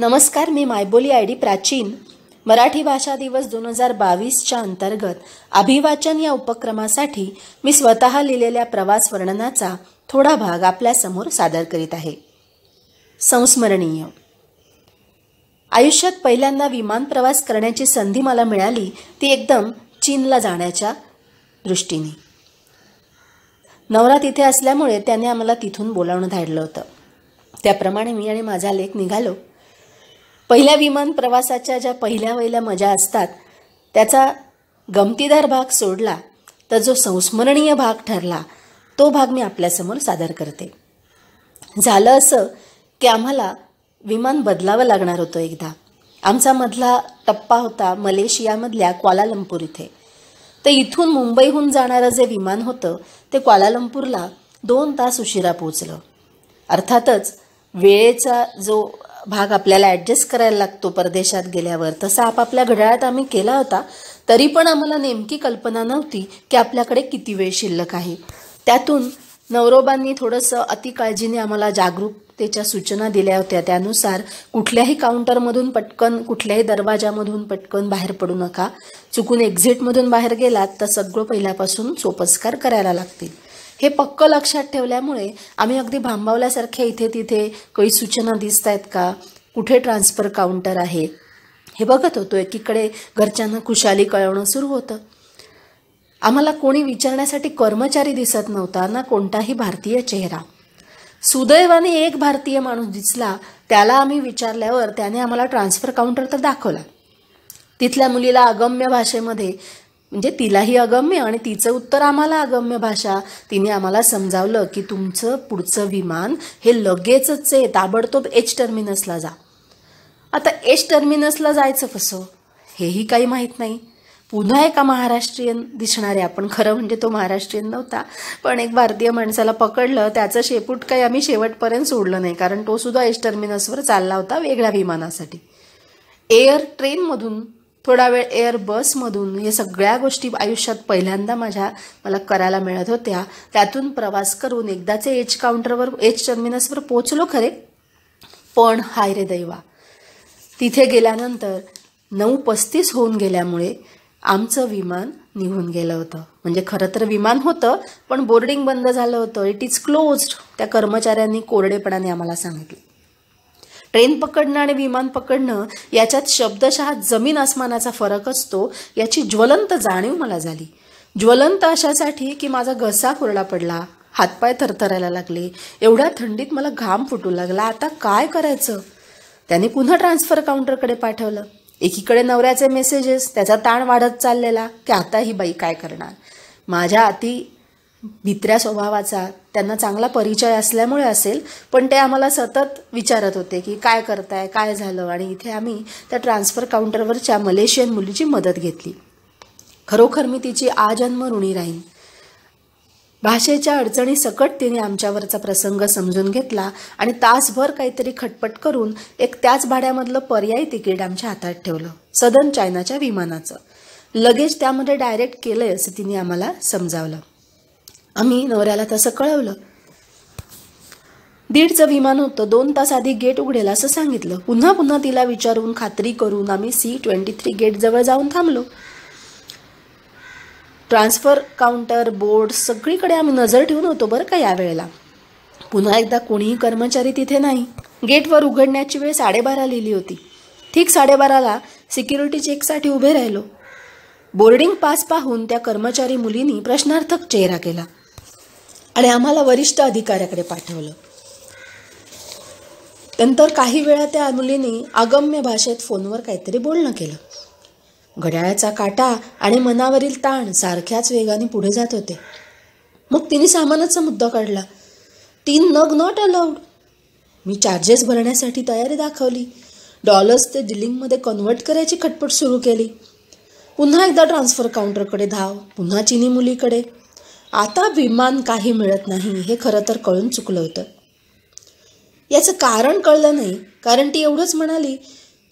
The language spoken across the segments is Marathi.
नमस्कार मी मायबोली आय डी प्राचीन. मराठी भाषा दिवस दोन हजार बावीसच्या अंतर्गत अभिवाचन या उपक्रमासाठी मी स्वतः लिहिलेल्या प्रवास वर्णनाचा थोडा भाग आपल्यासमोर सादर करीत आहे. संस्मरणीय. आयुष्यात पहिल्यांदा विमान प्रवास करण्याची संधी मला मिळाली ती एकदम चीनला जाण्याच्या दृष्टीने. नवरा तिथे असल्यामुळे त्याने आम्हाला तिथून बोलावणं धाडलं होतं. त्याप्रमाणे मी आणि माझा लेख निघालो. पहिल्या विमान प्रवासाच्या ज्या पहिल्या वहिल्या मजा असतात त्याचा गमतीदार भाग सोडला तर जो संस्मरणीय भाग ठरला तो भाग मी आपल्यासमोर सादर करते. झालं असं की आम्हाला विमान बदलावं लागणार होतं एकदा. आमचा मधला टप्पा होता मलेशियामधल्या क्वालालंपूर इथे. तर इथून मुंबईहून जाणारं जे विमान होतं ते क्वालालंपूरला दोन तास उशिरा पोचलं अर्थातच वेळेचा जो भाग आपल्याला ॲडजस्ट करायला लागतो परदेशात गेल्यावर. तसा आपापल्या घड्याळात आम्ही केला होता तरी पण आम्हाला नेमकी कल्पना नव्हती की आपल्याकडे किती वेळ शिल्लक आहे. त्यातून नवरोबांनी थोडंसं अतिकाळजीने आम्हाला जागरूकतेच्या सूचना दिल्या होत्या. त्यानुसार कुठल्याही काउंटरमधून पटकन कुठल्याही दरवाजामधून पटकन बाहेर पडू नका. चुकून एक्झिटमधून बाहेर गेलात तर सगळं पहिल्यापासून सोपस्कार करायला लागतील. हे पक्क लक्षात ठेवल्यामुळे आम्ही अगदी भांबावल्यासारख्या इथे तिथे काही सूचना दिसत आहेत का? कुठे ट्रान्सफर काउंटर आहे? हे बघत होतो. एकीकडे घरच्यांना खुशाली कळवणं सुरू होतं. आम्हाला कोणी विचारण्यासाठी कर्मचारी दिसत नव्हता ना कोणताही भारतीय चेहरा. सुदैवाने एक भारतीय माणूस दिसला त्याला आम्ही विचारल्यावर त्याने आम्हाला ट्रान्सफर काउंटर तर दाखवला. तिथल्या मुलीला अगम्य भाषेमध्ये म्हणजे तिलाही अगम्य आणि तिचं उत्तर आम्हाला अगम्य भाषा. तिने आम्हाला समजावलं की तुमचं पुढचं विमान हे लगेचच आहे ताबडतोब एच टर्मिनसला जा. आता एच टर्मिनसला जायचं कसं? हेही काही माहीत नाही. पुन्हा एका महाराष्ट्रीयन दिसणारे आपण खरं म्हणजे तो महाराष्ट्रीयन नव्हता पण एक भारतीय माणसाला पकडलं त्याचं शेपूट काही आम्ही शेवटपर्यंत सोडलं नाही कारण तो सुद्धा एच टर्मिनसवर चालला होता वेगळ्या विमानासाठी. एअर ट्रेनमधून थोडा वेळ एअर बसमधून या सगळ्या गोष्टी आयुष्यात पहिल्यांदा माझ्या मला करायला मिळत होत्या. त्यातून प्रवास करून एकदाचे एज काउंटरवर एज टर्मिनसवर पोचलो खरे. पण हाय रे दैवा. तिथे गेल्यानंतर नऊ पस्तीस होऊन गेल्यामुळे आमचं विमान निघून गेलं होतं. म्हणजे खरं तर विमान होतं पण बोर्डिंग बंद झालं होतं. इट इज क्लोज्ड त्या कर्मचाऱ्यांनी कोरडेपणाने आम्हाला सांगितलं. ट्रेन पकडणं आणि विमान पकडणं याच्यात शब्दशः जमीन आसमानाचा फरक असतो याची ज्वलंत जाणीव मला झाली. ज्वलंत अशासाठी की माझा घसा कोरडा पडला हातपाय थरथरायला लागले एवढ्या थंडीत मला घाम फुटू लागला आता काय करायचं? त्याने पुन्हा ट्रान्सफर काउंटरकडे पाठवलं. एकीकडे नवऱ्याचे मेसेजेस त्याचा ताण वाढत चाललेला की आता ही बाई काय करणार? माझ्या अति भित्र्या स्वभावाचा त्यांना चांगला परिचय असल्यामुळे असेल पण ते आम्हाला सतत विचारत होते की काय करताय काय झालं? आणि इथे आम्ही त्या ट्रान्सफर काउंटरवरच्या मलेशियन मुलीची मदत घेतली. खरोखर मी तिची आजन्म ऋणी राहीन. भाषेच्या अडचणी सकट तिने आमच्यावरचा प्रसंग समजून घेतला आणि तासभर काहीतरी खटपट करून एक त्याच भाड्यामधलं पर्यायी तिकीट आमच्या हातात ठेवलं सदन चायनाच्या विमानाचं. लगेच त्यामध्ये डायरेक्ट केलंय असं तिने आम्हाला समजावलं. आम्ही नवऱ्याला तसं कळवलं. दीडचं विमान होतं. दोन तास आधी गेट उघडेल असं सांगितलं. पुन्हा पुन्हा तिला विचारून खात्री करून आम्ही सी ट्वेंटी थ्री गेटजवळ जाऊन थांबलो. ट्रान्सफर काउंटर बोर्ड सगळीकडे आम्ही नजर ठेवून होतो बरं का यावेळेला. पुन्हा एकदा कोणीही कर्मचारी तिथे नाही. गेटवर उघडण्याची वेळ साडेबारा लिहिली होती. ठीक साडेबाराला सिक्युरिटी चेकसाठी उभे राहिलो. बोर्डिंग पास पाहून त्या कर्मचारी मुलीनी प्रश्नार्थक चेहरा केला. आणि आम्हाला वरिष्ठ अधिकाऱ्याकडे पाठवलं. नंतर काही वेळा त्या मुलीने अगम्य भाषेत फोनवर काहीतरी बोलणं केलं. घड्याळाचा काटा आणि मनावरील ताण सारख्याच वेगाने पुढे जात होते. मग तिने सामानाचा मुद्दा काढला. तीन नग नॉट अलाउड मी चार्जेस भरण्यासाठी तयारी दाखवली. डॉलर्स ते डिलिंगमध्ये कन्वर्ट करायची खटपट सुरू केली. पुन्हा एकदा ट्रान्सफर काउंटरकडे धाव पुन्हा चिनी मुलीकडे. आता विमान काही मिळत नाही हे खरं तर कळून चुकलं होतं. याचं कारण कळलं नाही कारण ती एवढंच म्हणाली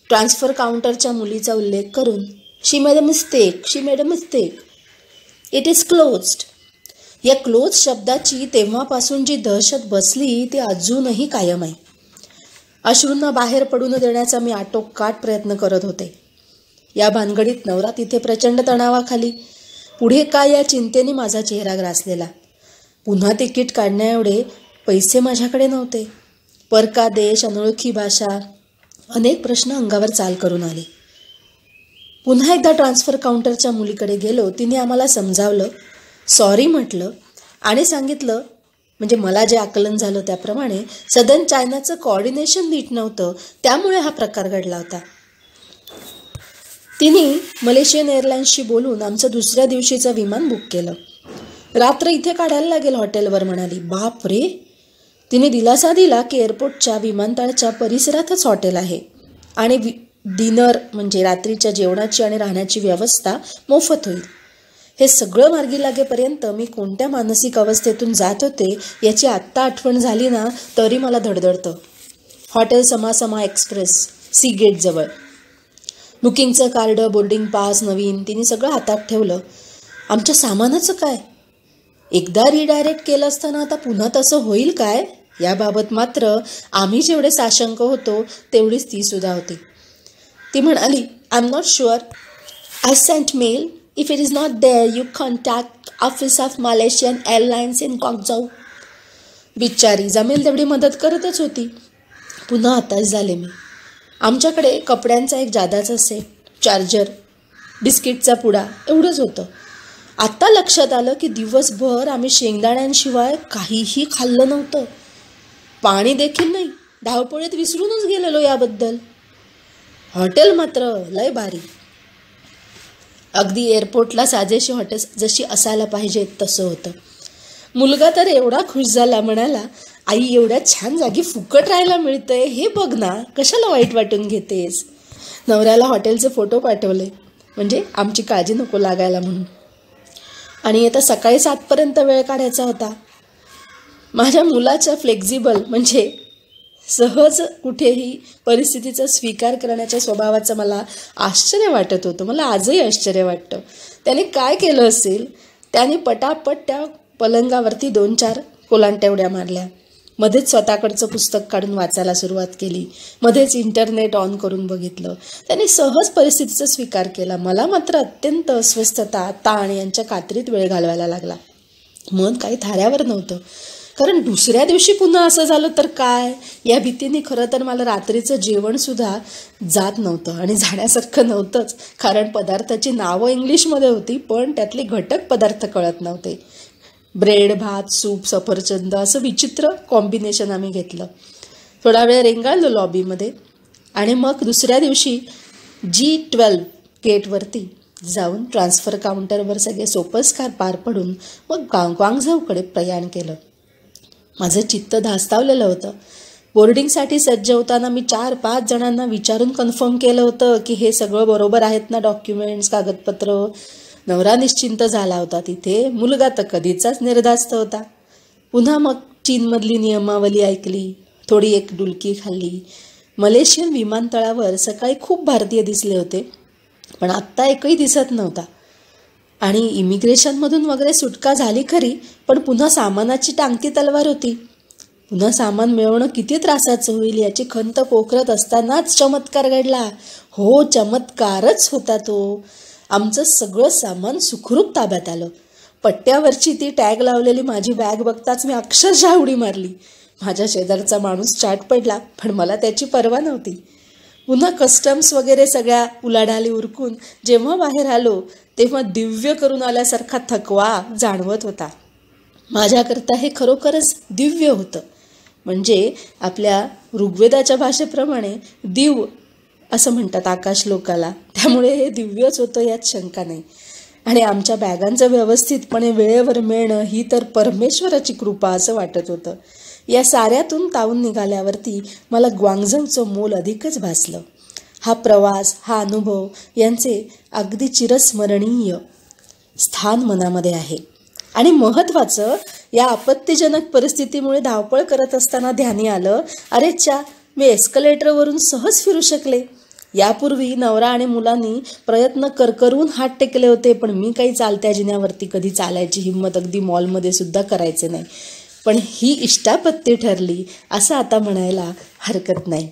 ट्रान्सफर काउंटरच्या मुलीचा उल्लेख करून she made a mistake she made a mistake it is closed या क्लोज शब्दाची तेव्हापासून जी दहशत बसली ती अजूनही कायम आहे. अश्रूंना बाहेर पडू न देण्याचा मी आटोकाट प्रयत्न करत होते. या भानगडीत नवरा तिथे प्रचंड तणावाखाली पुढे काय या चिंतेने माझा चेहरा ग्रासलेला? पुन्हा तिकीट काढण्याएवढे पैसे माझ्याकडे नव्हते. परका देश अनोळखी भाषा अनेक प्रश्न अंगावर चाल करून आले. पुन्हा एकदा ट्रान्सफर काउंटरच्या मुलीकडे गेलो. तिने आम्हाला समजावलं सॉरी म्हटलं आणि सांगितलं म्हणजे मला जे आकलन झालं त्याप्रमाणे सदन चायनाचं कॉर्डिनेशन नीट नव्हतं. त्यामुळे हा प्रकार घडला होता. तिने मलेशियन एअरलाईन्सशी बोलून आमचं दुसऱ्या दिवशीचं विमान बुक केलं. रात्र इथे काढायला लागेल हॉटेलवर म्हणाली. बाप रे! तिने दिलासा दिला की एअरपोर्टच्या विमानतळाच्या परिसरातच हॉटेल आहे. आणि वि डिनर म्हणजे रात्रीच्या जेवणाची आणि राहण्याची व्यवस्था मोफत होईल. हे सगळं मार्गी लागेपर्यंत मी कोणत्या मानसिक अवस्थेतून जात होते याची आत्ता आठवण झाली ना तरी मला धडधडतं. हॉटेल समासमा एक्सप्रेस सी गेटजवळ बुकिंगचं कार्ड बोर्डिंग पास नवीन तिने सगळं हातात ठेवलं. आमच्या सामानाचं काय? एकदा रिडायरेक्ट केलं असताना आता पुन्हा तसं होईल काय? याबाबत मात्र आम्ही जेवढे साशंक होतो तेवढीच ती सुद्धा होती. ती म्हणाली I am not sure I sent mail if it is not there you contact office of Malaysian airlines in कॉकजाऊ बिचारी जमेल तेवढी मदत करतच होती. पुन्हा आताच झाले मी. आमच्याकडे कपड्यांचा एक जादाचा सेट चार्जर बिस्किटचा पुडा एवढंच होतं. आत्ता लक्षात आलं की दिवसभर आम्ही शेंगदाण्यांशिवाय काहीही खाल्लं नव्हतं. पाणी देखील नाही. धावपळीत विसरूनच गेलेलो याबद्दल. हॉटेल मात्र लय भारी. अगदी एअरपोर्टला साजेशी हॉटेल जशी असायला पाहिजे तसं होतं. मुलगा तर एवढा खुश झाला म्हणाला आई एवढ्या छान जागी फुकट राहायला मिळतंय हे बघ ना कशाला वाईट वाटून घेतेस? नवऱ्याला हॉटेलचे फोटो पाठवले म्हणजे आमची काळजी नको लागायला म्हणून. आणि आता सकाळी सातपर्यंत वेळ काढायचा होता. माझ्या मुलाच्या फ्लेक्झिबल म्हणजे सहज कुठेही परिस्थितीचा स्वीकार करण्याच्या स्वभावाचं मला आश्चर्य वाटत होतं मला आजही आश्चर्य वाटतं. त्याने काय केलं असेल? त्याने पटापट त्या पलंगावरती दोन चार कोलांट्या उड्या मारल्या. मध्येच स्वतःकडचं पुस्तक काढून वाचायला सुरुवात केली. मध्येच इंटरनेट ऑन करून बघितलं. त्याने सहज परिस्थितीचा स्वीकार केला. मला मात्र अत्यंत अस्वस्थता ताण यांच्या कात्रीत वेळ घालवायला लागला. मन काही थाऱ्यावर नव्हतं. कारण दुसऱ्या दिवशी पुन्हा असं झालं तर काय? या भीतीने खरं तर मला रात्रीचं जेवणसुद्धा जात नव्हतं आणि जाण्यासारखं नव्हतंच. कारण पदार्थाची नावं इंग्लिशमध्ये होती पण त्यातले घटक पदार्थ कळत नव्हते. ब्रेड भात सूप सफरचंद असं विचित्र कॉम्बिनेशन आम्ही घेतलं. थोडा वेळ रेंगाळलो लॉबीमध्ये आणि मग दुसऱ्या दिवशी जी ट्वेल्व गेटवरती जाऊन ट्रान्सफर काउंटरवर सगळे सोपस्कार पार पडून मग गांग ग्वांगझाऊकडे प्रयाण केलं. माझं चित्त धास्तावलेलं होतं. बोर्डिंगसाठी सज्ज होताना मी चार पाच जणांना विचारून कन्फर्म केलं होतं की हे सगळं बरोबर आहेत ना डॉक्युमेंट्स कागदपत्र? नवरा निश्चिंत झाला होता तिथे. मुलगा तर कधीचाच निर्धास्त होता. पुन्हा मग चीनमधली नियमावली ऐकली. थोडी एक डुलकी खाल्ली. मलेशियन विमानतळावर सकाळी खूप भारतीय दिसले होते पण आत्ता एकही दिसत नव्हता. आणि इमिग्रेशनमधून वगैरे सुटका झाली खरी पण पुन्हा सामानाची टांगती तलवार होती. पुन्हा सामान मिळवणं किती त्रासाचं होईल याची खंत पोखरत असतानाच चमत्कार घडला. हो चमत्कारच होता तो. आमचं सगळं सामान सुखरूप ताब्यात आलं. पट्ट्यावरची ती टॅग लावलेली माझी बॅग बघताच मी अक्षरशः उडी मारली. माझ्या शेजारचा माणूस चाट पडला पण मला त्याची पर्वा नव्हती. पुन्हा कस्टम्स वगैरे सगळ्या उलाढाली उरकून जेव्हा बाहेर आलो तेव्हा दिव्य करून आल्यासारखा थकवा जाणवत होता. माझ्याकरता हे खरोखरच दिव्य होतं. म्हणजे आपल्या ऋग्वेदाच्या भाषेप्रमाणे दिव असं म्हणतात आकाश लोकाला. त्यामुळे हे दिव्यच होतं यात शंका नाही. आणि आमच्या बॅगांचं व्यवस्थितपणे वेळेवर मिळणं ही तर परमेश्वराची कृपा असं वाटत होतं. या साऱ्यातून तावून निघाल्यावरती मला ग्वांगझवचं मोल अधिकच भासलं. हा प्रवास हा अनुभव यांचे अगदी चिरस्मरणीय स्थान मनामध्ये आहे. आणि महत्त्वाचं या आपत्तीजनक परिस्थितीमुळे धावपळ करत असताना ध्यानी आलं अरेच्या मी एस्कलेटरवरून सहज फिरू शकले. यापूर्वी नवरा आणि मुलांनी प्रयत्न करकरून हात टेकले होते पण मी काही चालत्या जिन्यावरती कधी चालायची हिंमत अगदी मॉलमध्ये सुद्धा करायचे नाही. पण ही इष्टापत्ती ठरली असं आता म्हणायला हरकत नाही.